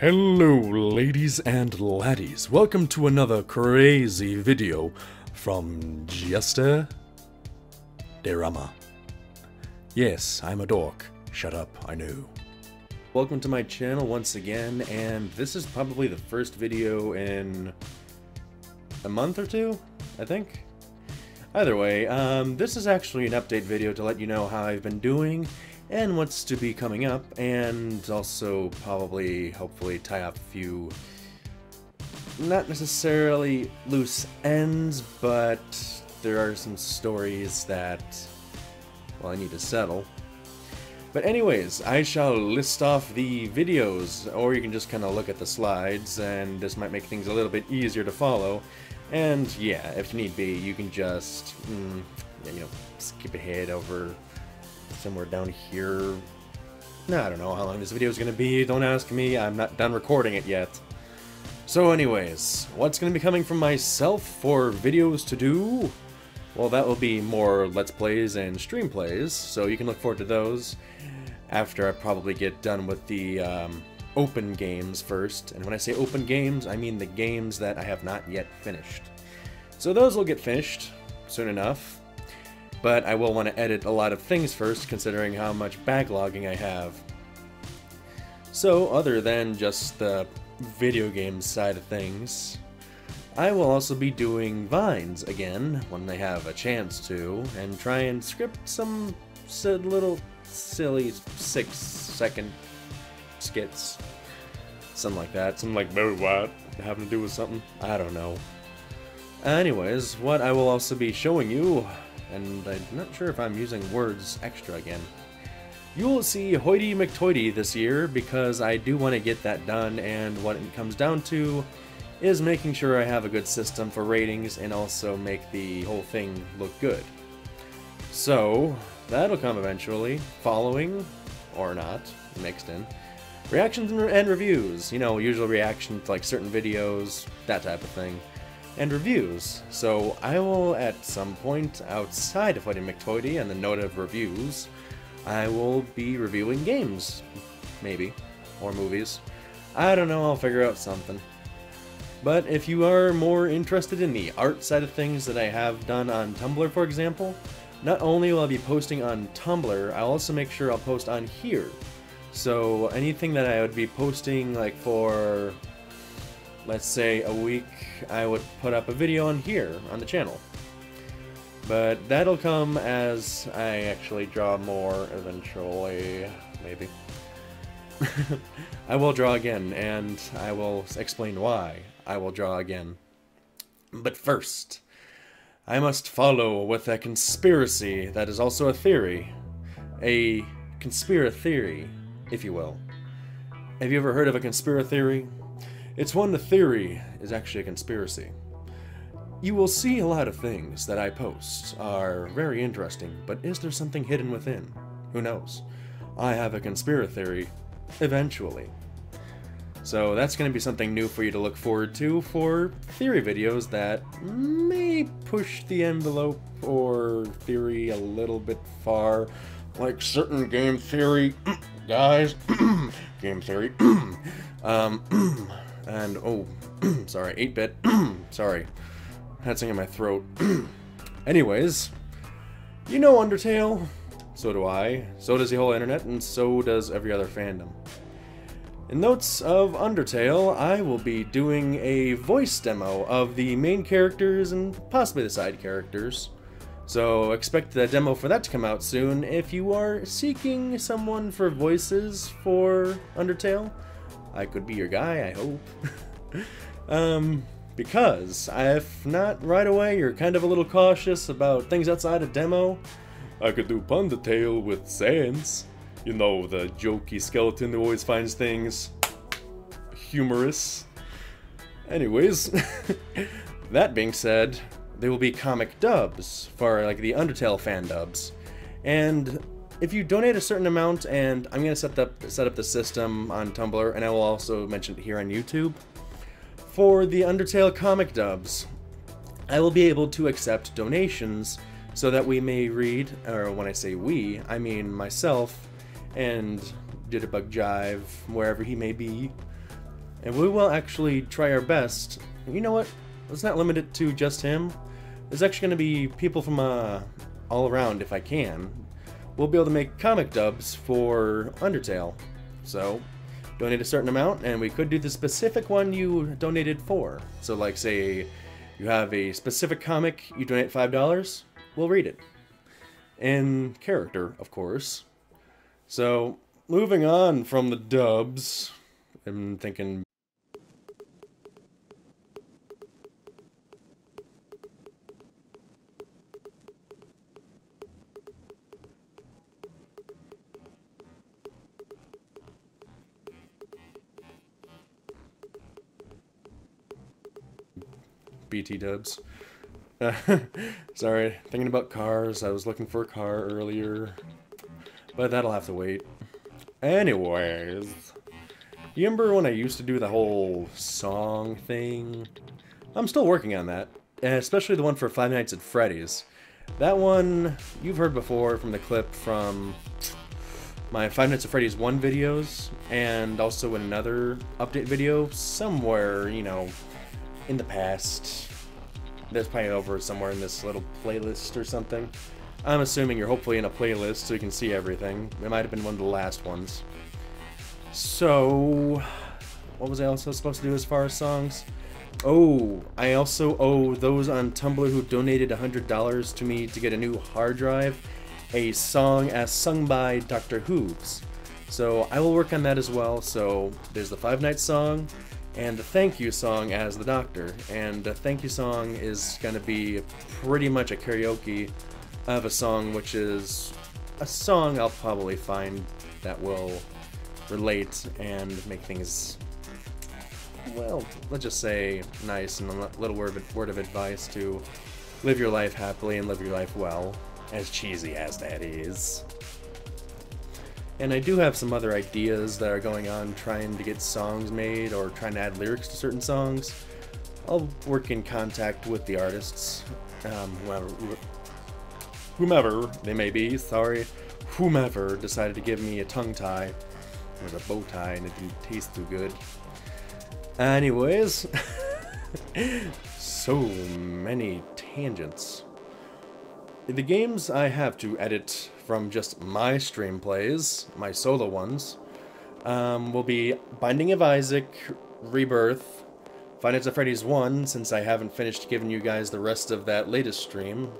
Hello, ladies and laddies. Welcome to another crazy video from Jestre DeRama. Yes, I'm a dork. Shut up, I know. Welcome to my channel once again, and this is probably the first video in a month or two, I think? Either way, um, this is actually an update video to let you know how I've been doing and what's to be coming up, and also probably, hopefully, tie up a few, not necessarily loose ends, but there are some stories that, well, I need to settle. But anyways, I shall list off the videos, or you can just kind of look at the slides, and this might make things a little bit easier to follow. And yeah, if you need be, you can just, mm, you know, skip ahead over somewhere down here. No, I don't know how long this video is going to be. Don't ask me. I'm not done recording it yet. So anyways, what's going to be coming from myself for videos to do? Well, that will be more Let's Plays and Stream Plays, so you can look forward to those after I probably get done with the um, open games first. And when I say open games, I mean the games that I have not yet finished. So those will get finished soon enough, but I will want to edit a lot of things first, considering how much backlogging I have. So, other than just the video game side of things, I will also be doing vines again when I have a chance to, and try and script some little silly six second skits. Something like that. Something like Barry what having to do with something. I don't know. Anyways, what I will also be showing you, and I'm not sure if I'm using words extra again. You will see Hoity McToity this year because I do want to get that done and what it comes down to is making sure I have a good system for ratings and also make the whole thing look good. So, that'll come eventually, following, or not, mixed in, reactions and reviews. You know, usual reactions to like certain videos, that type of thing. And reviews. So I will, at some point outside of Hoity McToity and the note of reviews, I will be reviewing games. Maybe. Or movies. I don't know, I'll figure out something. But if you are more interested in the art side of things that I have done on Tumblr, for example, not only will I be posting on Tumblr, I'll also make sure I'll post on here. So anything that I would be posting like for, let's say a week, I would put up a video on here on the channel. But that'll come as I actually draw more eventually, maybe. I will draw again, and I will explain why I will draw again. But first, I must follow with a conspiracy that is also a theory. A conspira theory, if you will. Have you ever heard of a conspira theory? It's when the theory is actually a conspiracy. You will see a lot of things that I post are very interesting, but is there something hidden within? Who knows? I have a conspiracy theory, eventually. So that's going to be something new for you to look forward to for theory videos that may push the envelope or theory a little bit far, like certain game theory guys, game theory, um, and oh, sorry, 8-bit, sorry, had something in my throat. Anyways, you know Undertale, so do I, so does the whole internet, and so does every other fandom. In Notes of Undertale, I will be doing a voice demo of the main characters and possibly the side characters. So expect the demo for that to come out soon if you are seeking someone for voices for Undertale. I could be your guy, I hope. um, because if not right away, you're kind of a little cautious about things outside of demo, I could do Undertale with Sans. You know, the jokey skeleton who always finds things humorous. Anyways, that being said, there will be comic dubs for like the Undertale fan dubs. And if you donate a certain amount, and I'm gonna set up set up the system on Tumblr, and I will also mention it here on YouTube. For the Undertale comic dubs, I will be able to accept donations so that we may read, or when I say we, I mean myself, and Jitterbug Jive, wherever he may be, And we will actually try our best. You know what? Let's not limit it to just him. There's actually going to be people from uh, all around if I can. We'll be able to make comic dubs for Undertale. So, donate a certain amount, and we could do the specific one you donated for. So, like, say you have a specific comic, you donate $5, we'll read it. In character, of course. So, moving on from the dubs, I'm thinking BT dubs. Uh, sorry, thinking about cars. I was looking for a car earlier, but that'll have to wait. Anyways, you remember when I used to do the whole song thing? I'm still working on that, especially the one for Five Nights at Freddy's. That one you've heard before from the clip from my Five Nights at Freddy's 1 videos, and also another update video somewhere, you know, in the past. There's probably over somewhere in this little playlist or something. I'm assuming you're hopefully in a playlist so you can see everything. It might have been one of the last ones. So, what was I also supposed to do as far as songs? Oh, I also owe those on Tumblr who donated $100 to me to get a new hard drive a song as sung by Dr. Hooves. So I will work on that as well. So there's the Five Nights song, and the thank you song as the doctor. And the thank you song is going to be pretty much a karaoke of a song, which is a song I'll probably find that will relate and make things, well, let's just say nice and a little word of, word of advice to live your life happily and live your life well, as cheesy as that is. And I do have some other ideas that are going on trying to get songs made or trying to add lyrics to certain songs. I'll work in contact with the artists, um, whoever, whomever they may be, sorry, whomever decided to give me a tongue tie or a bow tie and it didn't taste too good. Anyways, so many tangents. The games I have to edit from just my stream plays, my solo ones, um, will be Binding of Isaac, Rebirth, Five Nights at Freddy's 1, since I haven't finished giving you guys the rest of that latest stream,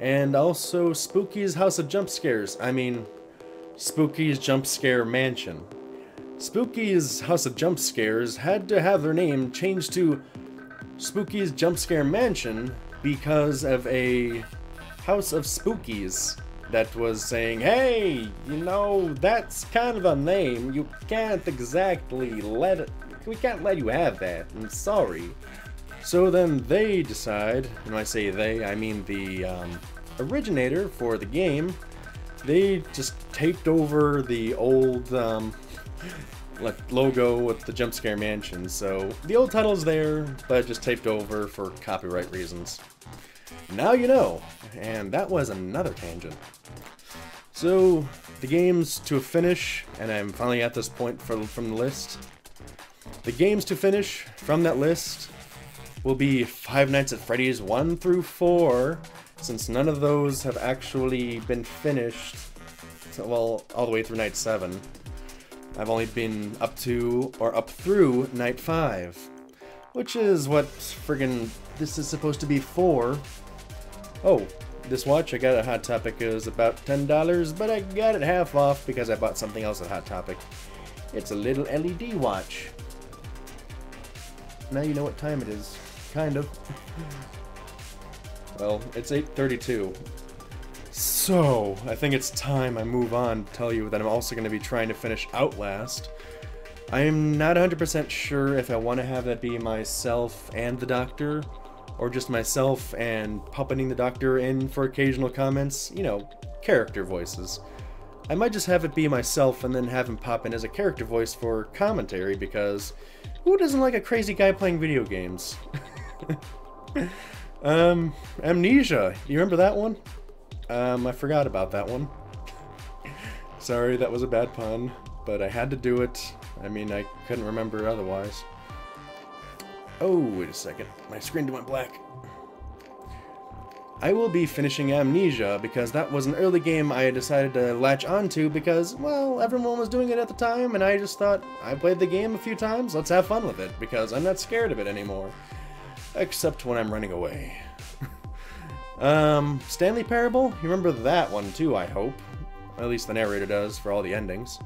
and also Spooky's House of Jump Scares, I mean, Spooky's Jump Scare Mansion. Spooky's House of Jump Scares had to have their name changed to Spooky's Jump Scare Mansion because of a House of Spookies that was saying, hey, you know, that's kind of a name. You can't exactly let it, we can't let you have that. I'm sorry. So then they decide, and when I say they, I mean the um, originator for the game, they just taped over the old um, like logo with the Jump Scare Mansion. So the old title's there, but just taped over for copyright reasons. Now you know, and that was another tangent. So, the games to finish, and I'm finally at this point from, from the list. The games to finish from that list will be Five Nights at Freddy's 1 through 4, since none of those have actually been finished, well, all the way through Night 7. I've only been up to, or up through, Night 5, which is what friggin' this is supposed to be for. Oh, this watch I got at Hot Topic is about $10, but I got it half off because I bought something else at Hot Topic. It's a little LED watch. Now you know what time it is. Kind of. well, it's 8.32. So, I think it's time I move on to tell you that I'm also going to be trying to finish Outlast. I'm not 100% sure if I want to have that be myself and the doctor, or just myself and puppeting the doctor in for occasional comments, you know, character voices. I might just have it be myself and then have him pop in as a character voice for commentary because who doesn't like a crazy guy playing video games? um, Amnesia, you remember that one? Um, I forgot about that one. Sorry, that was a bad pun, but I had to do it. I mean, I couldn't remember otherwise. Oh, wait a second. My screen went black. I will be finishing Amnesia because that was an early game I decided to latch onto because, well, everyone was doing it at the time and I just thought, I played the game a few times, let's have fun with it because I'm not scared of it anymore. Except when I'm running away. Um, Stanley Parable? You remember that one too, I hope. At least the narrator does for all the endings.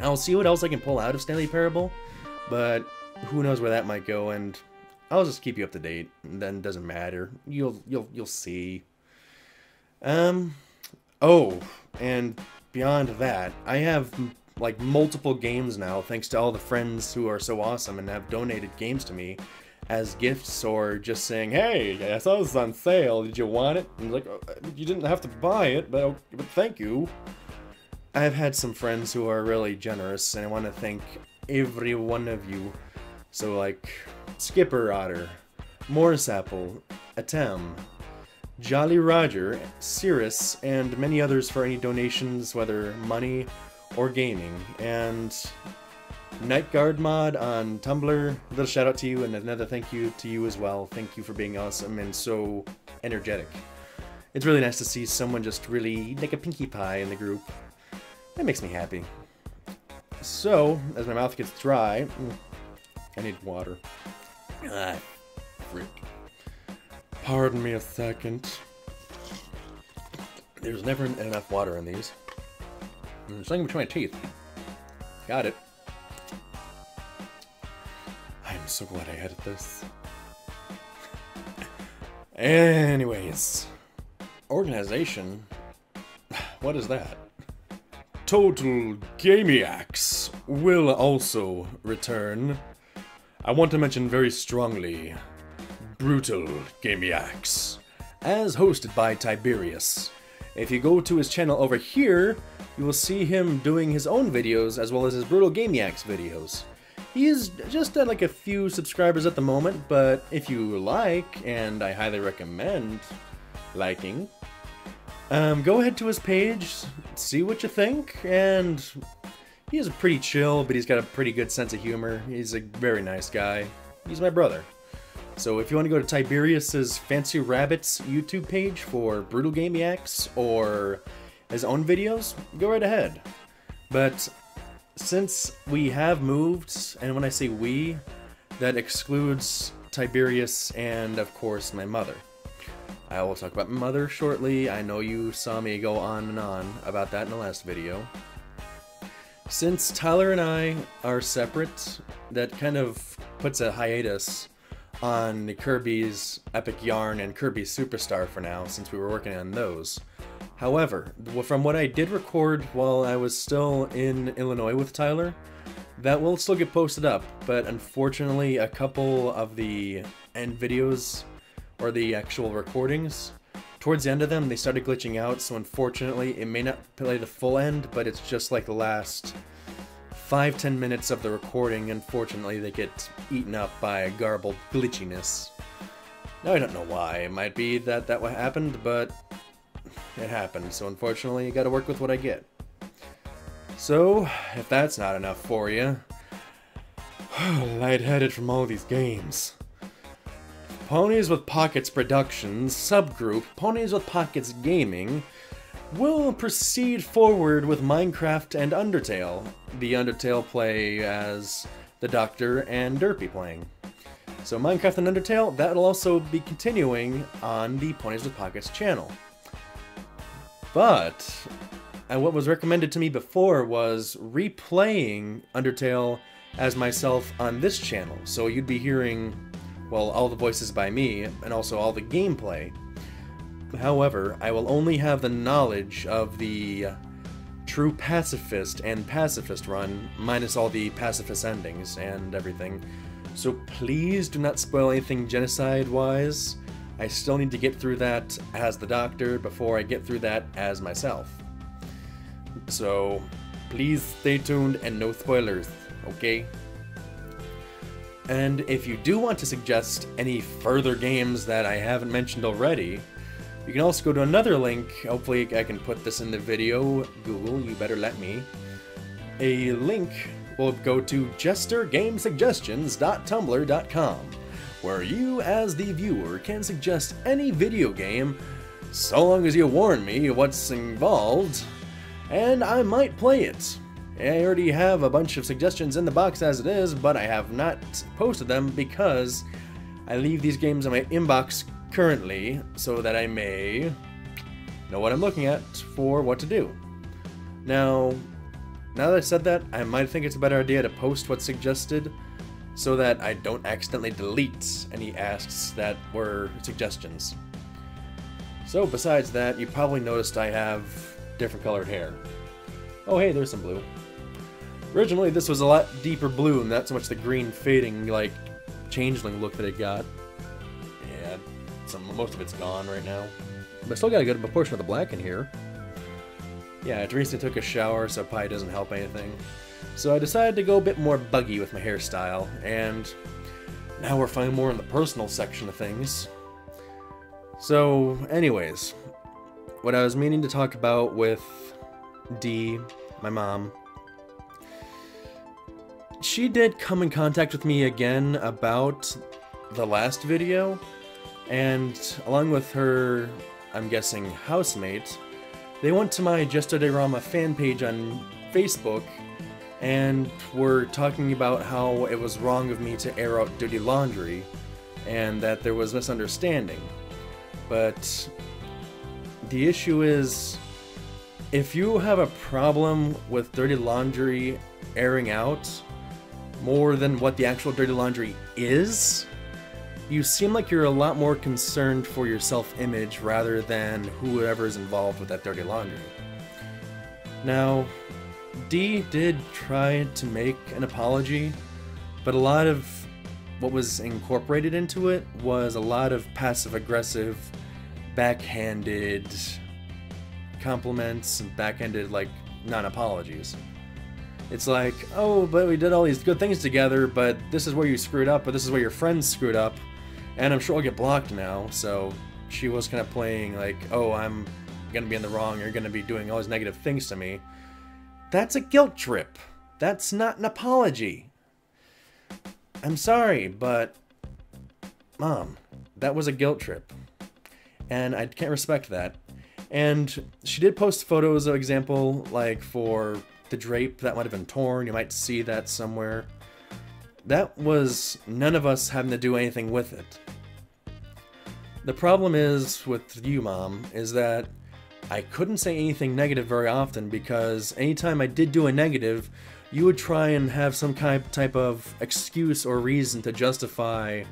I'll see what else I can pull out of Stanley Parable, but who knows where that might go and I'll just keep you up to date. And then doesn't matter. You'll you'll you'll see. Um. Oh, and beyond that, I have like multiple games now, thanks to all the friends who are so awesome and have donated games to me as gifts or just saying, "Hey, I saw this on sale. Did you want it?" And like, oh, you didn't have to buy it, but but thank you. I've had some friends who are really generous, and I want to thank every one of you. So like, Skipper Otter, Morris Apple, Atem, Jolly Roger, Cirrus, and many others for any donations, whether money or gaming. And Nightguard Mod on Tumblr, a little shout out to you, and another thank you to you as well. Thank you for being awesome and so energetic. It's really nice to see someone just really like a pinkie pie in the group. That makes me happy. So, as my mouth gets dry, I need water. Ah, frick. Pardon me a second. There's never enough water in these. There's something between my teeth. Got it. So glad I edit this. Anyways. Organization? What is that? Total Gamiacs will also return. I want to mention very strongly Brutal Gamiacs, as hosted by Tiberius. If you go to his channel over here, you will see him doing his own videos as well as his Brutal Gamiacs videos. He's just at like a few subscribers at the moment, but if you like, and I highly recommend liking, um, go ahead to his page, see what you think, and He's pretty chill, but he's got a pretty good sense of humor. He's a very nice guy. He's my brother. So if you want to go to Tiberius's Fancy Rabbits YouTube page for Brutal Gamiacs or his own videos, go right ahead. But since we have moved, and when I say we, that excludes Tiberius and, of course, my mother. I will talk about my mother shortly. I know you saw me go on and on about that in the last video. Since Tyler and I are separate, that kind of puts a hiatus on Kirby's Epic Yarn and Kirby Superstar for now, since we were working on those. However, from what I did record while I was still in Illinois with Tyler, that will still get posted up, but unfortunately a couple of the end videos, or the actual recordings, towards the end of them, they started glitching out, so unfortunately, it may not play the full end, but it's just like the last 5-10 minutes of the recording, unfortunately, they get eaten up by garbled glitchiness. Now, I don't know why. It might be that that what happened, but it happened, so unfortunately, you gotta work with what I get. So, if that's not enough for you, lightheaded from all these games. Ponies with Pockets Productions subgroup Ponies with Pockets Gaming will proceed forward with Minecraft and Undertale. The Undertale play as the Doctor and Derpy playing. So Minecraft and Undertale, that'll also be continuing on the Ponies with Pockets channel. But, and what was recommended to me before was replaying Undertale as myself on this channel. So you'd be hearing well, all the voices by me, and also all the gameplay. However, I will only have the knowledge of the true pacifist and pacifist run, minus all the pacifist endings and everything. So please do not spoil anything genocide-wise. I still need to get through that as the Doctor before I get through that as myself. So, please stay tuned and no spoilers, okay? And if you do want to suggest any further games that I haven't mentioned already, you can also go to another link, hopefully I can put this in the video, Google, you better let me, a link will go to jestregamesuggestions.tumblr.com, where you, as the viewer, can suggest any video game so long as you warn me what's involved, and I might play it. I already have a bunch of suggestions in the box as it is, but I have not posted them because I leave these games in my inbox currently so that I may know what I'm looking at for what to do. Now, now that I said that, I might think it's a better idea to post what's suggested so that I don't accidentally delete any asks that were suggestions. So besides that, you probably noticed I have different colored hair. Oh hey, there's some blue. Originally this was a lot deeper blue and not so much the green fading like changeling look that it got. Yeah, some most of it's gone right now. But still got a good portion of the black in here. Yeah, I recently took a shower, so probably doesn't help anything. So I decided to go a bit more buggy with my hairstyle, and now we're finally more in the personal section of things. So, anyways, what I was meaning to talk about with Dee, my mom, she did come in contact with me again about the last video, and along with her, I'm guessing, housemate, they went to my Jestre DeRama fan page on Facebook and were talking about how it was wrong of me to air out dirty laundry and that there was misunderstanding. But the issue is if you have a problem with dirty laundry airing out more than what the actual dirty laundry is, you seem like you're a lot more concerned for your self-image rather than whoever is involved with that dirty laundry. Now, Dee did try to make an apology, but a lot of what was incorporated into it was a lot of passive-aggressive, backhanded compliments and backhanded, like, non-apologies. It's like, oh, but we did all these good things together, but this is where you screwed up, but this is where your friends screwed up, and I'm sure I'll get blocked now, so she was kind of playing like, oh, I'm gonna be in the wrong, you're gonna be doing all these negative things to me. That's a guilt trip. That's not an apology. I'm sorry, but mom, that was a guilt trip. And I can't respect that. And she did post photos of example, like for the drape that might have been torn. You might see that somewhere. That was none of us having to do anything with it. The problem is with you, Mom, is that I couldn't say anything negative very often because anytime I did do a negative, you would try and have some kind type of excuse or reason to justify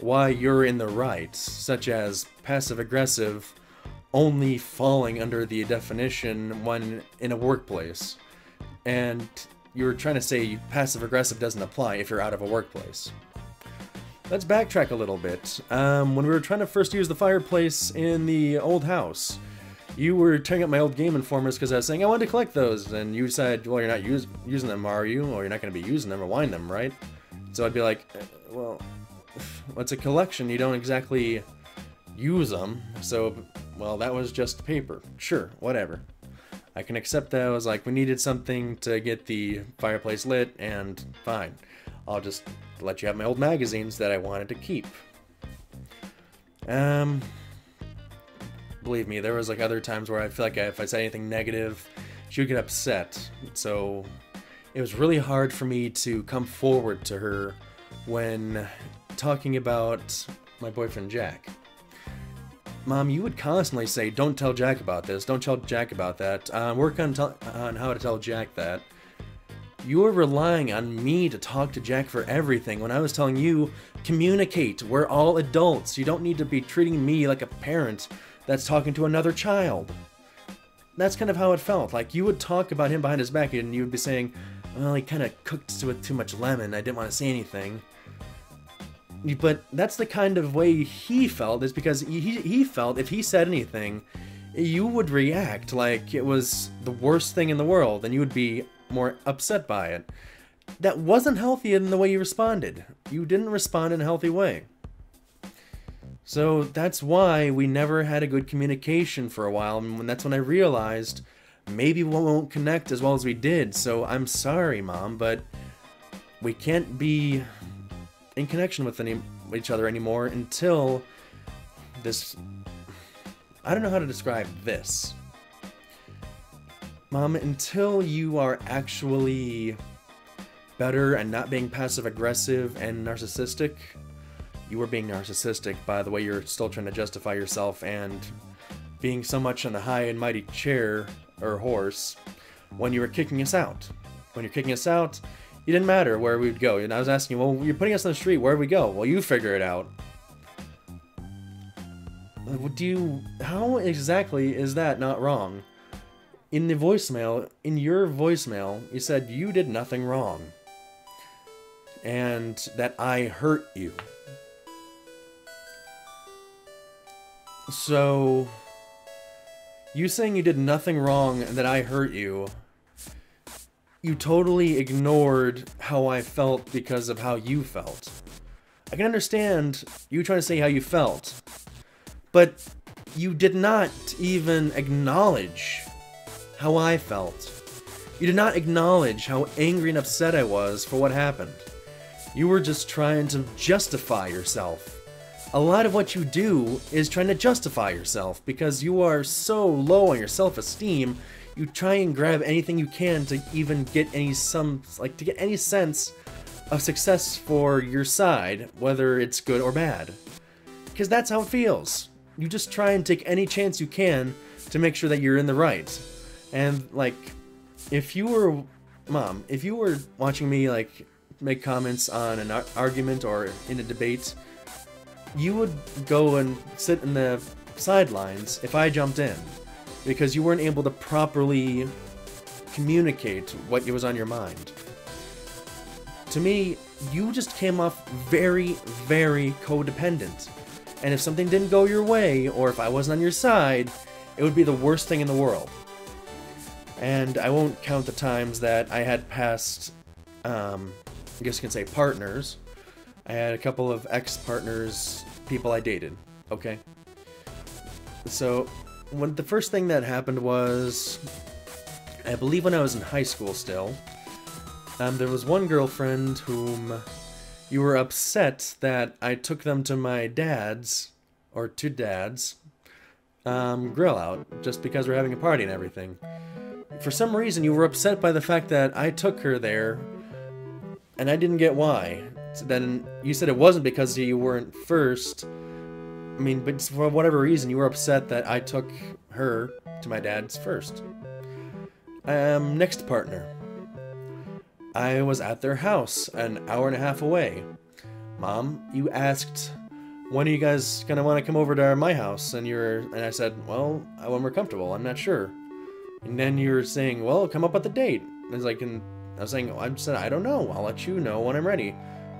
why you're in the right, such as passive aggressive only falling under the definition when in a workplace. And you're trying to say passive aggressive doesn't apply if you're out of a workplace. Let's backtrack a little bit. Um, when we were trying to first use the fireplace in the old house, you were tearing up my old Game Informers because I was saying I wanted to collect those, and you said, well, you're not use using them, are you? Or you're not going to be using them or wind them, right? So I'd be like, uh, well, what's a collection? You don't exactly use them, so, well, that was just paper. Sure, whatever. I can accept that. I was like, we needed something to get the fireplace lit, and fine. I'll just let you have my old magazines that I wanted to keep. Um, believe me, there was like other times where I feel like if I said anything negative, she would get upset. So it was really hard for me to come forward to her when talking about my boyfriend Jack. Mom, you would constantly say, "Don't tell Jack about this. Don't tell Jack about that." Uh, work on on how to tell Jack that. You were relying on me to talk to Jack for everything when I was telling you, communicate. We're all adults. You don't need to be treating me like a parent that's talking to another child. That's kind of how it felt. Like you would talk about him behind his back and you would be saying, well, he kind of cooked with too much lemon. I didn't want to say anything. But that's the kind of way he felt, is because he, he felt if he said anything, you would react like it was the worst thing in the world, and you would be more upset by it. That wasn't healthy in the way you responded. You didn't respond in a healthy way. So that's why we never had a good communication for a while, and that's when I realized maybe we won't connect as well as we did. So I'm sorry, Mom, but we can't be in connection with any each other anymore until this I don't know how to describe this. Mom, until you are actually better and not being passive aggressive and narcissistic, you were being narcissistic by the way you're still trying to justify yourself and being so much on the high and mighty chair or horse when you were kicking us out. When you're kicking us out, it didn't matter where we'd go. And I was asking you, well, you're putting us on the street, where do we go? Well, you figure it out. Do you, how exactly is that not wrong? In the voicemail, in your voicemail, you said you did nothing wrong. And that I hurt you. So, you saying you did nothing wrong and that I hurt you, you totally ignored how I felt because of how you felt. I can understand you trying to say how you felt, but you did not even acknowledge how I felt. You did not acknowledge how angry and upset I was for what happened. You were just trying to justify yourself a lot of what you do is trying to justify yourself because you are so low on your self-esteem you try and grab anything you can to even get any some like to get any sense of success for your side whether it's good or bad. Because that's how it feels. You just try and take any chance you can to make sure that you're in the right. And like if you were mom if you were watching me like make comments on an argument or in a debate you would go and sit in the sidelines if I jumped in because you weren't able to properly communicate what was on your mind. To me, you just came off very, very codependent. And if something didn't go your way, or if I wasn't on your side, it would be the worst thing in the world. And I won't count the times that I had past, um, I guess you can say partners, I had a couple of ex-partners, people I dated, okay? So, when the first thing that happened was, I believe when I was in high school still, um, there was one girlfriend whom you were upset that I took them to my dad's, or to dad's, um, grill out, just because we're having a party and everything. For some reason, you were upset by the fact that I took her there, and I didn't get why then you said it wasn't because you weren't first. I mean, but for whatever reason, you were upset that I took her to my dad's first. Um, next partner. I was at their house an hour and a half away. Mom, you asked, when are you guys gonna want to come over to my house? And you're, and I said, well, when we're comfortable, I'm not sure. And then you were saying, well, come up with a date. And it's like, and I was saying, I said, I don't know. I'll let you know when I'm ready.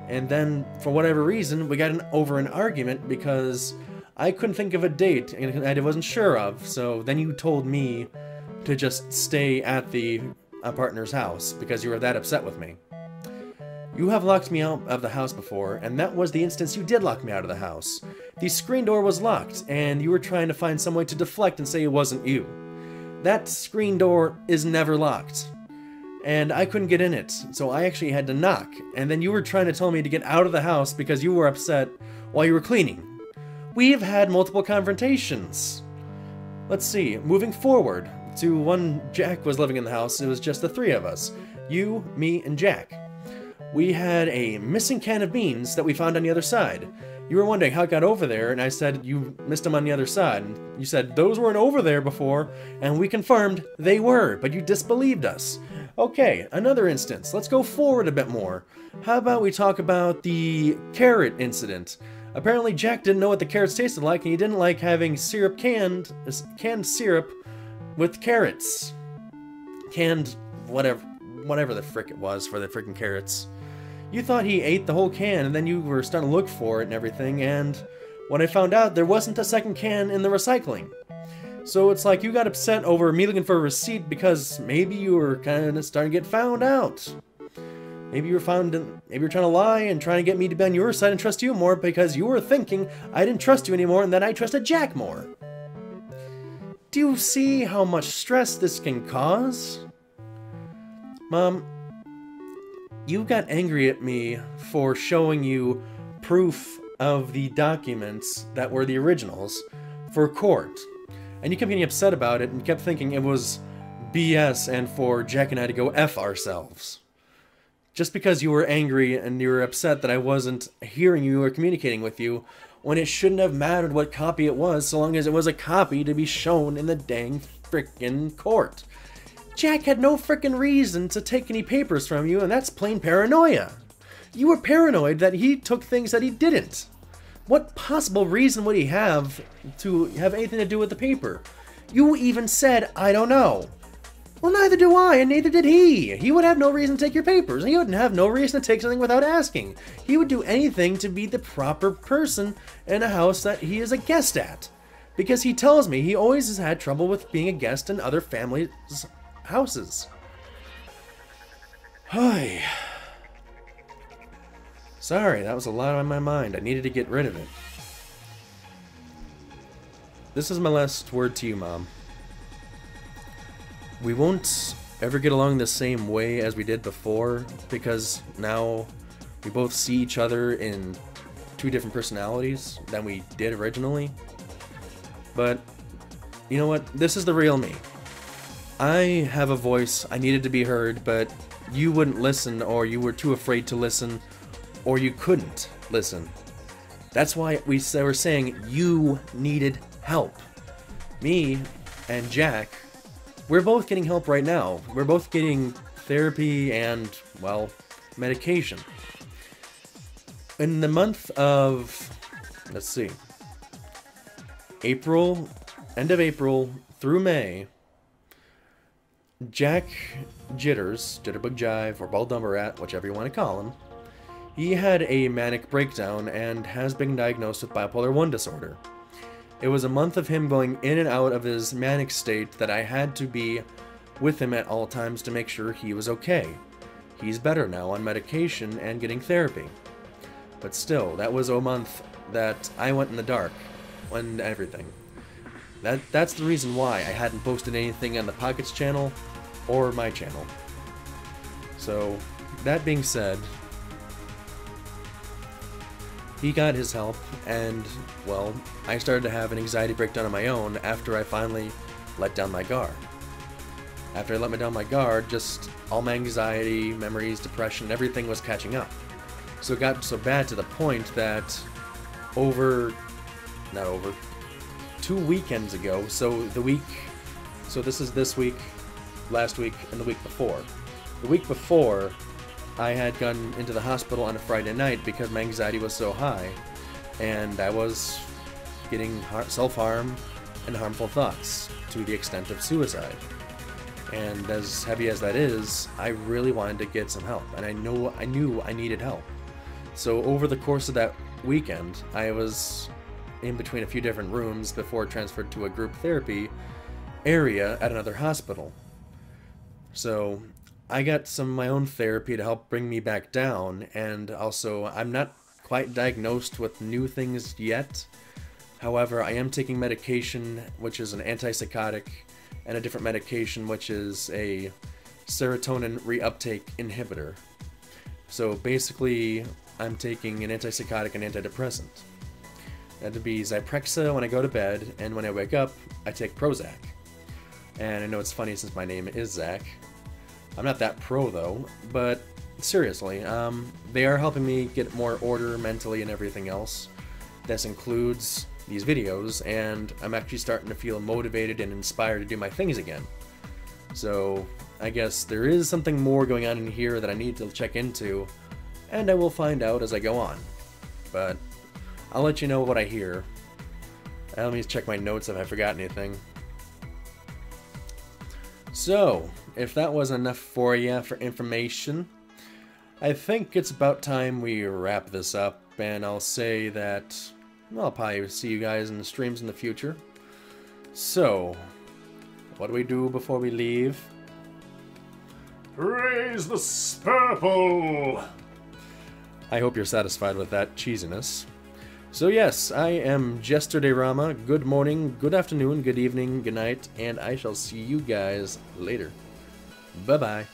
And then, for whatever reason, we got an, over an argument because I couldn't think of a date and I wasn't sure of. So then you told me to just stay at the uh, partner's house because you were that upset with me. You have locked me out of the house before, and that was the instance you did lock me out of the house. The screen door was locked, and you were trying to find some way to deflect and say it wasn't you. That screen door is never locked and I couldn't get in it, so I actually had to knock. And then you were trying to tell me to get out of the house because you were upset while you were cleaning. We've had multiple confrontations. Let's see, moving forward to when Jack was living in the house, it was just the three of us. You, me, and Jack. We had a missing can of beans that we found on the other side. You were wondering how it got over there, and I said you missed them on the other side. And you said those weren't over there before, and we confirmed they were, but you disbelieved us. Okay, another instance. Let's go forward a bit more. How about we talk about the carrot incident? Apparently Jack didn't know what the carrots tasted like and he didn't like having syrup canned, canned syrup with carrots. Canned whatever, whatever the frick it was for the freaking carrots. You thought he ate the whole can and then you were starting to look for it and everything and when I found out there wasn't a second can in the recycling. So it's like you got upset over me looking for a receipt because maybe you were kind of starting to get found out. Maybe you were found, in, maybe you're trying to lie and trying to get me to be on your side and trust you more because you were thinking I didn't trust you anymore and that I trusted Jack more. Do you see how much stress this can cause? Mom, you got angry at me for showing you proof of the documents that were the originals for court. And you kept getting upset about it and kept thinking it was BS and for Jack and I to go F ourselves. Just because you were angry and you were upset that I wasn't hearing you or communicating with you, when it shouldn't have mattered what copy it was so long as it was a copy to be shown in the dang frickin' court. Jack had no frickin' reason to take any papers from you, and that's plain paranoia. You were paranoid that he took things that he didn't. What possible reason would he have to have anything to do with the paper? You even said, I don't know. Well, neither do I, and neither did he. He would have no reason to take your papers. And he wouldn't have no reason to take something without asking. He would do anything to be the proper person in a house that he is a guest at. Because he tells me he always has had trouble with being a guest in other families' houses. Hi. Sorry, that was a lot on my mind. I needed to get rid of it. This is my last word to you, Mom. We won't ever get along the same way as we did before, because now we both see each other in two different personalities than we did originally. But, you know what? This is the real me. I have a voice, I needed to be heard, but you wouldn't listen, or you were too afraid to listen, or you couldn't listen. That's why we were saying you needed help. Me and Jack, we're both getting help right now. We're both getting therapy and, well, medication. In the month of, let's see, April, end of April through May, Jack Jitters, Jitterbug Jive, or Baldumberat, whichever you want to call him, he had a manic breakdown and has been diagnosed with bipolar 1 disorder. It was a month of him going in and out of his manic state that I had to be with him at all times to make sure he was okay. He's better now on medication and getting therapy. But still, that was a month that I went in the dark on everything. That That's the reason why I hadn't posted anything on the Pockets channel or my channel. So, that being said, he got his help, and, well, I started to have an anxiety breakdown on my own after I finally let down my guard. After I let me down my guard, just all my anxiety, memories, depression, everything was catching up. So it got so bad to the point that over, not over, two weekends ago, so the week, so this is this week, last week, and the week before. The week before, I had gone into the hospital on a Friday night because my anxiety was so high, and I was getting self-harm and harmful thoughts to the extent of suicide. And as heavy as that is, I really wanted to get some help, and I know I knew I needed help. So over the course of that weekend, I was in between a few different rooms before transferred to a group therapy area at another hospital. So I got some of my own therapy to help bring me back down, and also I'm not quite diagnosed with new things yet. However, I am taking medication, which is an antipsychotic, and a different medication, which is a serotonin reuptake inhibitor. So basically, I'm taking an antipsychotic and antidepressant. That'd be Zyprexa when I go to bed, and when I wake up, I take Prozac. And I know it's funny since my name is Zach, I'm not that pro though, but seriously, um, they are helping me get more order mentally and everything else. This includes these videos, and I'm actually starting to feel motivated and inspired to do my things again. So, I guess there is something more going on in here that I need to check into, and I will find out as I go on. But, I'll let you know what I hear. Let me check my notes if I forgot anything. So, if that wasn't enough for you for information, I think it's about time we wrap this up, and I'll say that I'll probably see you guys in the streams in the future. So, what do we do before we leave? Raise the spurple! I hope you're satisfied with that cheesiness. So yes, I am Jestre DeRama. Good morning, good afternoon, good evening, good night, and I shall see you guys later. Bye-bye.